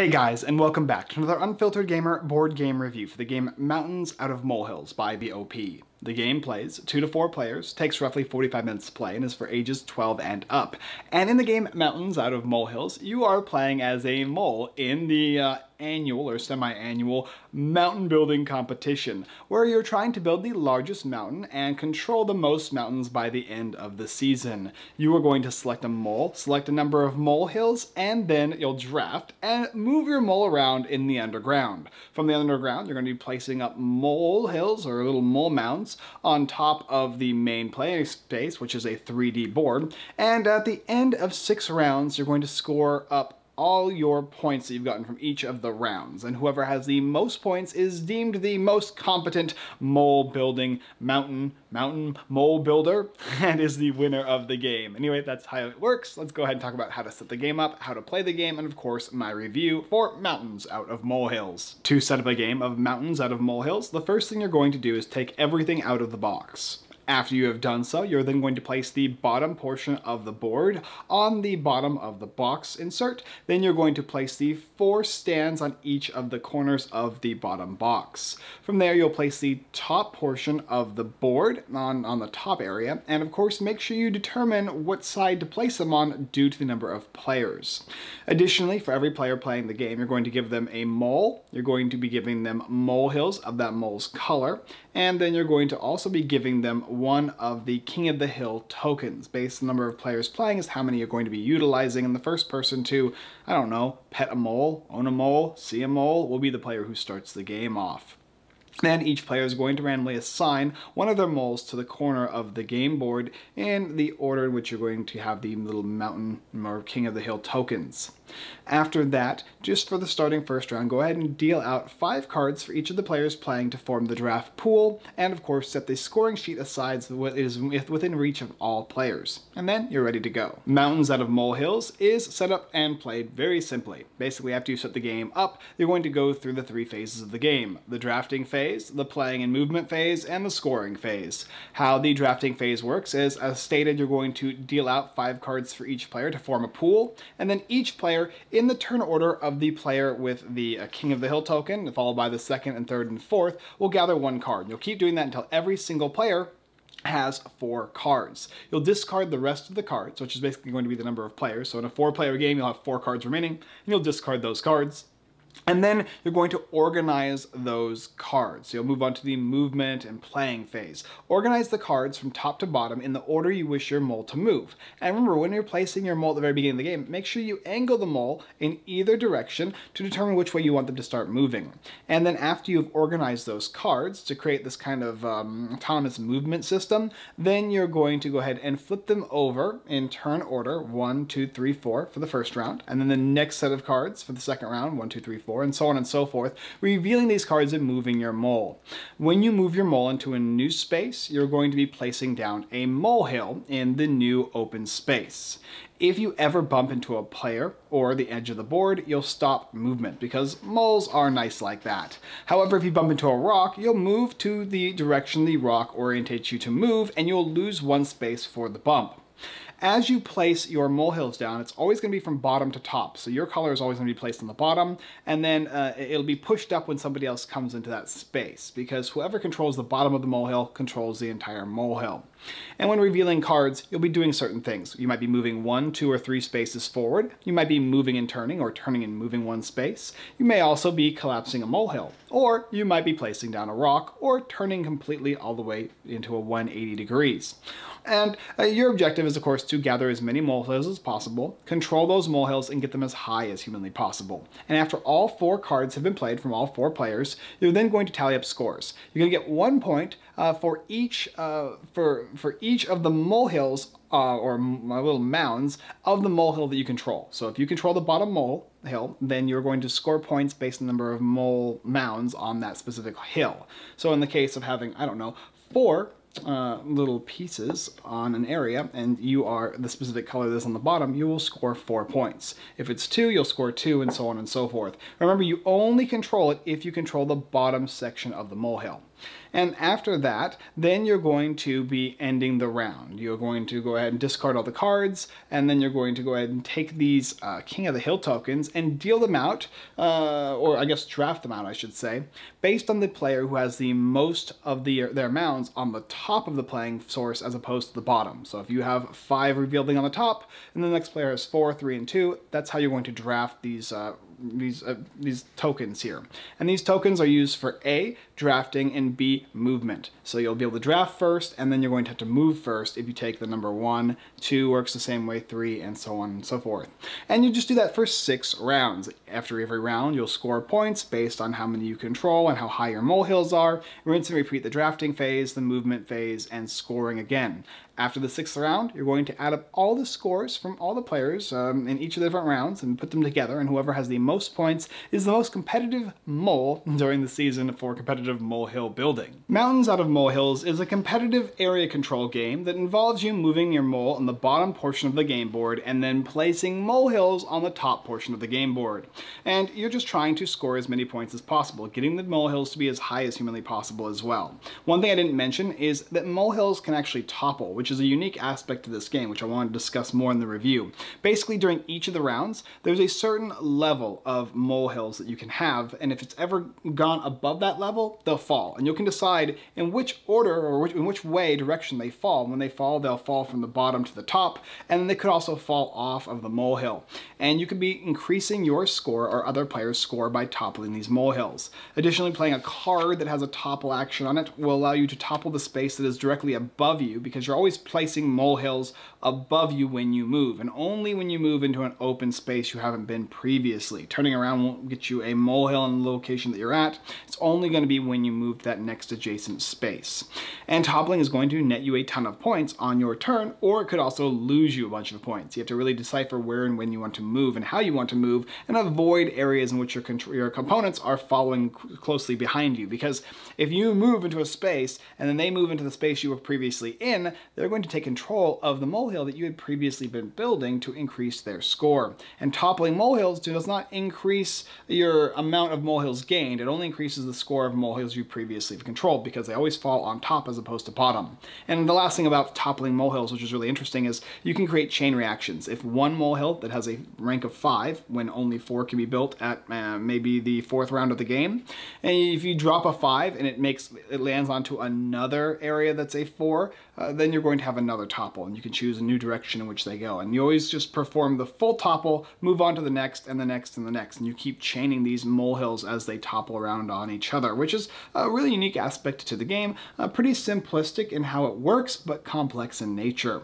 Hey guys, and welcome back to another Unfiltered Gamer board game review for the game Mountains Out of Molehills by the OP. The game plays 2 to 4 players, takes roughly 45 minutes to play, and is for ages 12 and up. And in the game Mountains Out of Molehills, you are playing as a mole in the uh, annual or semi-annual mountain building competition, where you're trying to build the largest mountain and control the most mountains by the end of the season. You are going to select a mole, select a number of mole hills, and then you'll draft and move your mole around in the underground. From the underground, you're going to be placing up mole hills or little mole mounds on top of the main playing space, which is a 3D board, and at the end of six rounds, you're going to score up all your points that you've gotten from each of the rounds, and whoever has the most points is deemed the most competent mole building mountain, mountain mole builder, and is the winner of the game. Anyway, that's how it works. Let's go ahead and talk about how to set the game up, how to play the game, and of course, my review for Mountains Out of Molehills. To set up a game of Mountains Out of Molehills, the first thing you're going to do is take everything out of the box. After you have done so, you're then going to place the bottom portion of the board on the bottom of the box insert. Then you're going to place the four stands on each of the corners of the bottom box. From there, you'll place the top portion of the board on, on the top area. And of course, make sure you determine what side to place them on due to the number of players. Additionally, for every player playing the game, you're going to give them a mole. You're going to be giving them molehills of that mole's color. And then you're going to also be giving them one of the King of the Hill tokens. Based on the number of players playing is how many you're going to be utilizing, and the first person to, I don't know, pet a mole, own a mole, see a mole, will be the player who starts the game off. Then each player is going to randomly assign one of their moles to the corner of the game board in the order in which you're going to have the little mountain or king of the hill tokens. After that, just for the starting first round, go ahead and deal out five cards for each of the players playing to form the draft pool, and of course set the scoring sheet aside so it is within reach of all players. And then you're ready to go. Mountains Out of Molehills is set up and played very simply. Basically, after you set the game up, you're going to go through the three phases of the game. The drafting phase, the playing and movement phase, and the scoring phase. How the drafting phase works is, as stated, you're going to deal out five cards for each player to form a pool, and then each player player in the turn order of the player with the uh, King of the Hill token, followed by the second and third and fourth, will gather one card. You'll keep doing that until every single player has four cards. You'll discard the rest of the cards, which is basically going to be the number of players. So in a four-player game, you'll have four cards remaining, and you'll discard those cards. And then you're going to organize those cards. So you'll move on to the movement and playing phase. Organize the cards from top to bottom in the order you wish your mole to move. And remember, when you're placing your mole at the very beginning of the game, make sure you angle the mole in either direction to determine which way you want them to start moving. And then after you've organized those cards to create this kind of um, autonomous movement system, then you're going to go ahead and flip them over in turn order, one, two, three, four for the first round. And then the next set of cards for the second round, one, two, three, four and so on and so forth, revealing these cards and moving your mole. When you move your mole into a new space, you're going to be placing down a molehill in the new open space. If you ever bump into a player or the edge of the board, you'll stop movement because moles are nice like that. However, if you bump into a rock, you'll move to the direction the rock orientates you to move and you'll lose one space for the bump. As you place your molehills down, it's always going to be from bottom to top. So your color is always to be placed on the bottom, and then uh, it'll be pushed up when somebody else comes into that space, because whoever controls the bottom of the molehill controls the entire molehill. And when revealing cards, you'll be doing certain things. You might be moving one, two, or three spaces forward. You might be moving and turning, or turning and moving one space. You may also be collapsing a molehill. Or you might be placing down a rock, or turning completely all the way into a 180 degrees. And uh, your objective is, of course, to gather as many molehills as possible, control those molehills, and get them as high as humanly possible. And after all four cards have been played from all four players, you're then going to tally up scores. You're going to get one point uh, for each uh, for for each of the molehills uh, or little mounds of the molehill that you control. So if you control the bottom molehill, then you're going to score points based on the number of mole mounds on that specific hill. So in the case of having, I don't know, four uh, little pieces on an area and you are the specific color that's on the bottom, you will score four points. If it's two, you'll score two and so on and so forth. Remember, you only control it if you control the bottom section of the molehill. And after that, then you're going to be ending the round. You're going to go ahead and discard all the cards, and then you're going to go ahead and take these uh, King of the Hill tokens and deal them out, uh, or I guess draft them out, I should say, based on the player who has the most of the, their mounds on the top of the playing source as opposed to the bottom. So if you have five revealing on the top, and the next player has four, three, and two, that's how you're going to draft these uh, these uh, these tokens here. And these tokens are used for A, drafting, and B, movement. So you'll be able to draft first, and then you're going to have to move first if you take the number one, two works the same way, three, and so on and so forth. And you just do that for six rounds. After every round, you'll score points based on how many you control and how high your molehills are. Rinse and repeat the drafting phase, the movement phase, and scoring again. After the sixth round, you're going to add up all the scores from all the players um, in each of the different rounds and put them together, and whoever has the most points is the most competitive mole during the season for competitive molehill building. Mountains Out of Molehills is a competitive area control game that involves you moving your mole on the bottom portion of the game board and then placing molehills on the top portion of the game board. And you're just trying to score as many points as possible, getting the molehills to be as high as humanly possible as well. One thing I didn't mention is that molehills can actually topple, which is a unique aspect to this game, which I want to discuss more in the review. Basically, during each of the rounds, there's a certain level of molehills that you can have, and if it's ever gone above that level, they'll fall. And you can decide in which order or which, in which way, direction they fall. When they fall, they'll fall from the bottom to the top, and they could also fall off of the molehill. And you could be increasing your score or other players' score by toppling these molehills. Additionally, playing a card that has a topple action on it will allow you to topple the space that is directly above you because you're always placing molehills above you when you move, and only when you move into an open space you haven't been previously. Turning around won't get you a molehill in the location that you're at. It's only going to be when you move that next adjacent space. And toppling is going to net you a ton of points on your turn, or it could also lose you a bunch of points. You have to really decipher where and when you want to move and how you want to move, and avoid areas in which your, your components are following closely behind you. Because if you move into a space, and then they move into the space you were previously in, they're going to take control of the molehill that you had previously been building to increase their score. And toppling molehills does not increase your amount of molehills gained, it only increases the score of molehills you previously controlled because they always fall on top as opposed to bottom. And the last thing about toppling molehills, which is really interesting, is you can create chain reactions. If one molehill that has a rank of five, when only four can be built at uh, maybe the fourth round of the game, and if you drop a five and it makes it lands onto another area that's a four, uh, then you're going to have another topple and you can choose a new direction in which they go. And you always just perform the full topple, move on to the next and the next and the next. And you keep chaining these molehills as they topple around on each other, which is a really unique aspect to the game. Uh, pretty simplistic in how it works, but complex in nature.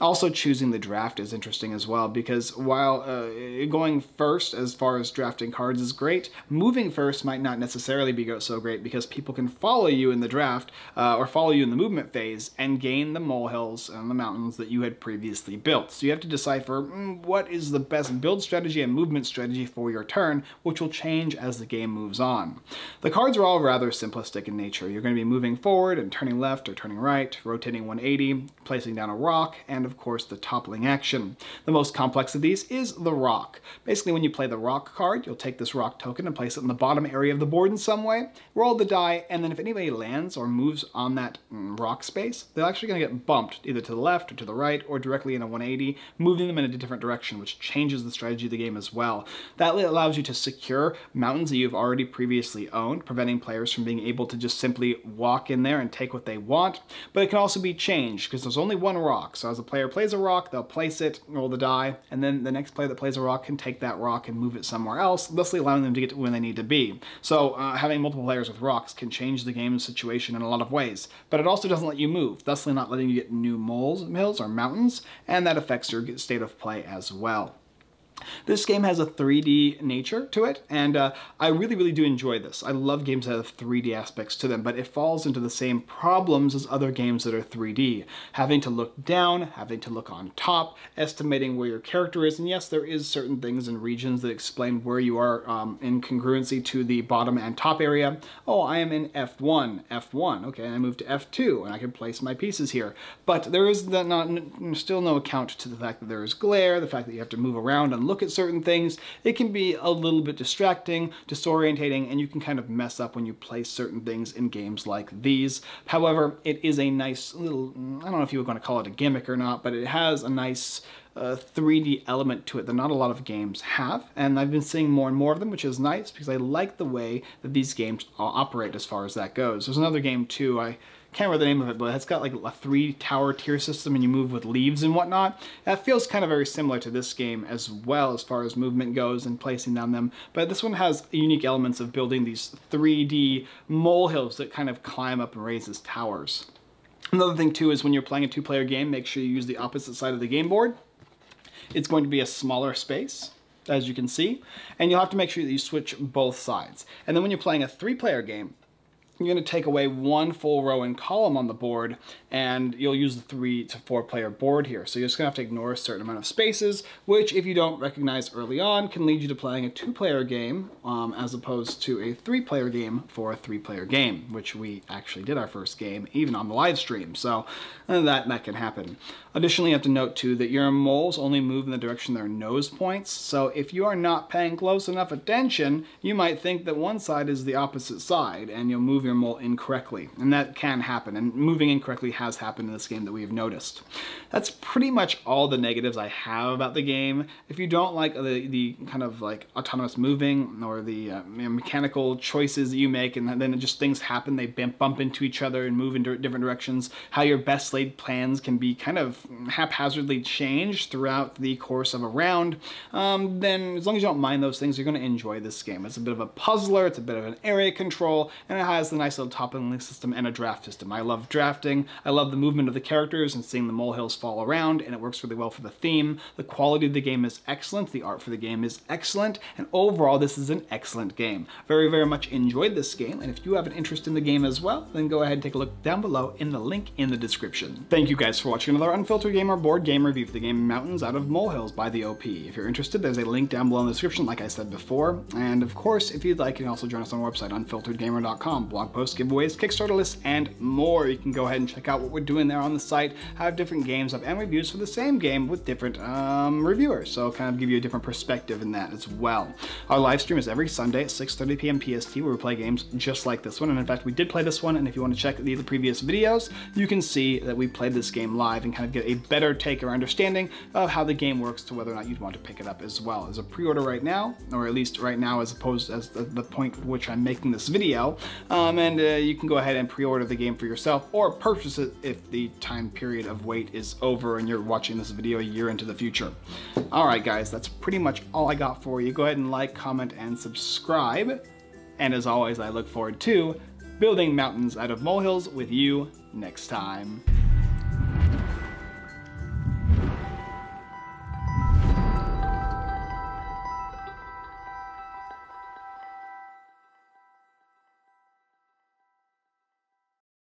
Also choosing the draft is interesting as well because while uh, going first as far as drafting cards is great, moving first might not necessarily be so great because people can follow you in the draft uh, or follow you in the movement phase and gain the molehills and the mountains that you had previously built. So you have to decipher mm, what is the best build strategy and movement strategy for your turn, which will change as the game moves on. The cards are all rather simplistic in nature. You're going to be moving forward and turning left or turning right, rotating 180, placing down a rock, and of course the toppling action. The most complex of these is the rock. Basically when you play the rock card, you'll take this rock token and place it in the bottom area of the board in some way, roll the die, and then if anybody lands or moves on that mm, rock space, they're actually going to get bumped either to the left or to the right or directly in a 180, moving them in a different direction, which changes the strategy of the game as well. That allows you to secure mountains that you've already previously owned, preventing players from being able to just simply walk in there and take what they want, but it can also be changed because there's only one rock, so as a player player plays a rock, they'll place it, roll the die, and then the next player that plays a rock can take that rock and move it somewhere else, thusly allowing them to get to where they need to be. So uh, having multiple players with rocks can change the game situation in a lot of ways, but it also doesn't let you move, thusly not letting you get new moles, mills, or mountains, and that affects your state of play as well. This game has a 3D nature to it, and uh, I really, really do enjoy this. I love games that have 3D aspects to them, but it falls into the same problems as other games that are 3D. Having to look down, having to look on top, estimating where your character is, and yes, there is certain things in regions that explain where you are um, in congruency to the bottom and top area. Oh, I am in F1, F1, okay, I move to F2, and I can place my pieces here. But there is not, still no account to the fact that there is glare, the fact that you have to move around and look at certain things, it can be a little bit distracting, disorientating, and you can kind of mess up when you play certain things in games like these. However, it is a nice little, I don't know if you would going to call it a gimmick or not, but it has a nice uh, 3D element to it that not a lot of games have, and I've been seeing more and more of them, which is nice because I like the way that these games operate as far as that goes. There's another game too, I can't remember the name of it, but it's got like a three tower tier system and you move with leaves and whatnot. That feels kind of very similar to this game as well as far as movement goes and placing down them. But this one has unique elements of building these 3D molehills that kind of climb up and raise as towers. Another thing too is when you're playing a two-player game, make sure you use the opposite side of the game board. It's going to be a smaller space as you can see, and you'll have to make sure that you switch both sides. And then when you're playing a three-player game, you're going to take away one full row and column on the board and you'll use the three to four player board here. So you're just going to have to ignore a certain amount of spaces, which if you don't recognize early on can lead you to playing a two player game um, as opposed to a three player game for a three player game, which we actually did our first game even on the live stream. So uh, that, that can happen. Additionally, you have to note too that your moles only move in the direction their nose points. So if you are not paying close enough attention, you might think that one side is the opposite side and you'll move your mole incorrectly. And that can happen. And moving incorrectly has happened in this game that we have noticed. That's pretty much all the negatives I have about the game. If you don't like the, the kind of like autonomous moving or the uh, mechanical choices that you make and then just things happen, they bump into each other and move in different directions, how your best laid plans can be kind of haphazardly changed throughout the course of a round, um, then as long as you don't mind those things, you're going to enjoy this game. It's a bit of a puzzler, it's a bit of an area control, and it has the nice little toppling system and a draft system. I love drafting, I love the movement of the characters and seeing the molehills fall around, and it works really well for the theme. The quality of the game is excellent, the art for the game is excellent, and overall this is an excellent game. Very, very much enjoyed this game, and if you have an interest in the game as well, then go ahead and take a look down below in the link in the description. Thank you guys for watching another Unfiltered Gamer board game review for the game Mountains Out of Molehills by the OP. If you're interested, there's a link down below in the description, like I said before, and of course, if you'd like, you can also join us on our website, unfilteredgamer.com, blog posts, giveaways, Kickstarter lists, and more. You can go ahead and check out what we're doing there on the site, have different games up and reviews for the same game with different um, reviewers, so kind of give you a different perspective in that as well. Our live stream is every Sunday at 6.30 p.m. PST where we play games just like this one, and in fact we did play this one, and if you want to check the, the previous videos, you can see that we played this game live and kind of get a better take or understanding of how the game works to whether or not you'd want to pick it up as well. As a pre-order right now, or at least right now as opposed as the, the point which I'm making this video, um, and uh, you can go ahead and pre-order the game for yourself or purchase it if the time period of wait is over and you're watching this video a year into the future. Alright guys, that's pretty much all I got for you. Go ahead and like, comment, and subscribe. And as always, I look forward to building mountains out of molehills with you next time.